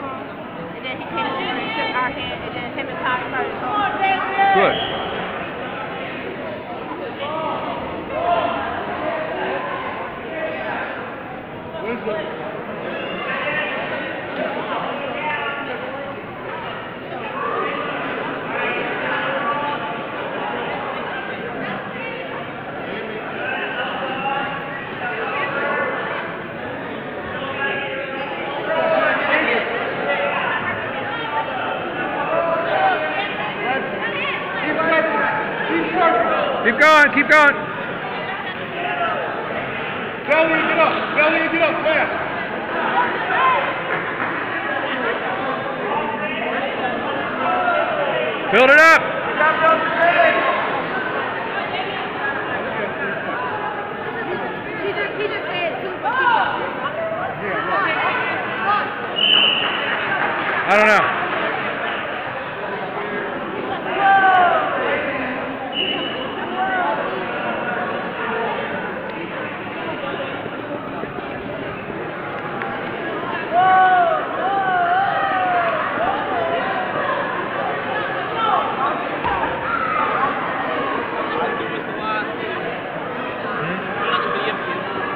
talked to him, and then he came over and shook our hand, and then him and Tom started talking. Good. Keep going, keep going. Belly, get up. Belly, get up. Fast. Build it up. He just, he just said two for I don't know.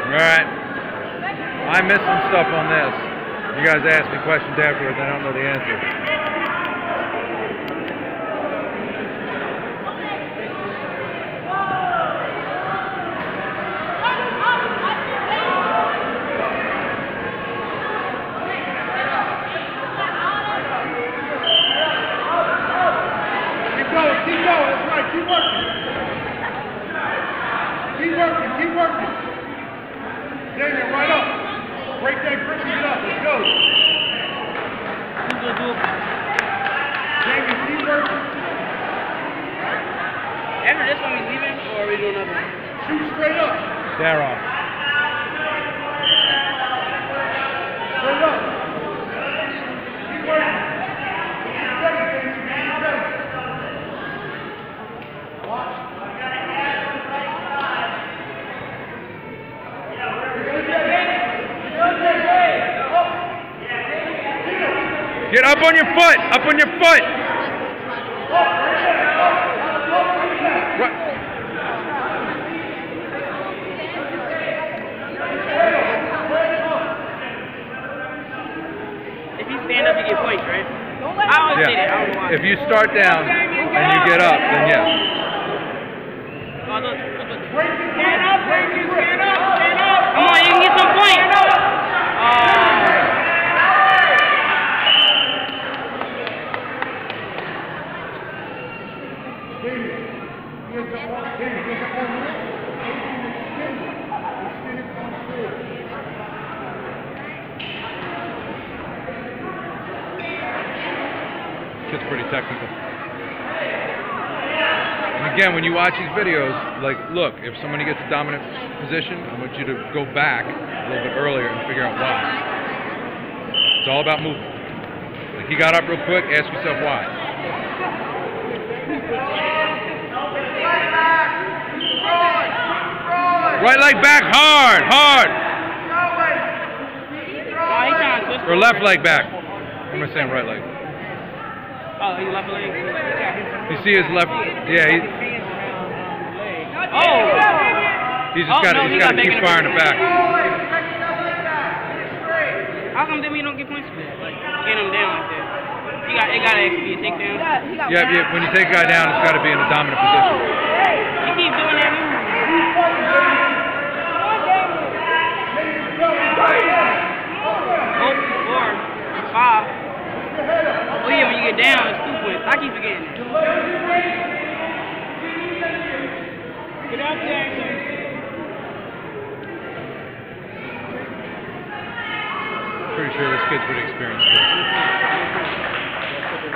All right. I missed some stuff on this. You guys ask me questions afterwards. I don't know the answer. Keep going. Keep going. That's right. Keep working. Keep working. Keep working. Daniel, right up. Break that grip and up. Let's go. Jamie, keep. After this one, we leaving, or are we doing another one? Shoot straight up. They're off. Straight up. Keep working. Keep ready, baby. Keep ready. Get up on your foot. Up on your foot. Right. If you stand up, you get points, right? I always say that. I don't know why. Yeah. If you start down and you get up, then yes. Oh, look, look, look. Stand up, Frankie. Stand up. Stand up. Come on, you can get some points. Oh. David, here's the one. David, here's the one. Extend it. Extend it from the field. Gets pretty technical. And again, when you watch these videos, like, look, if somebody gets a dominant position, I want you to go back a little bit earlier and figure out why. It's all about movement. Like, he got up real quick, ask yourself why. Right leg back hard, hard. He to. Or left leg back. I'm gonna say right leg. Oh, he left leg. You see his left? Yeah, he, Oh. he's just Oh, got no, to he he's got got to keep firing it back. How come then we don't get points for that? Like, getting him down like that. You got, it gotta actually be a takedown. Yeah, yeah. When you take a guy down, it's got to be in a dominant position. You keep doing that move. Oh, four, Oh yeah, when you get down, it's two points. I keep forgetting. Pretty sure this kid's pretty experienced.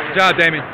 Good job, Damien.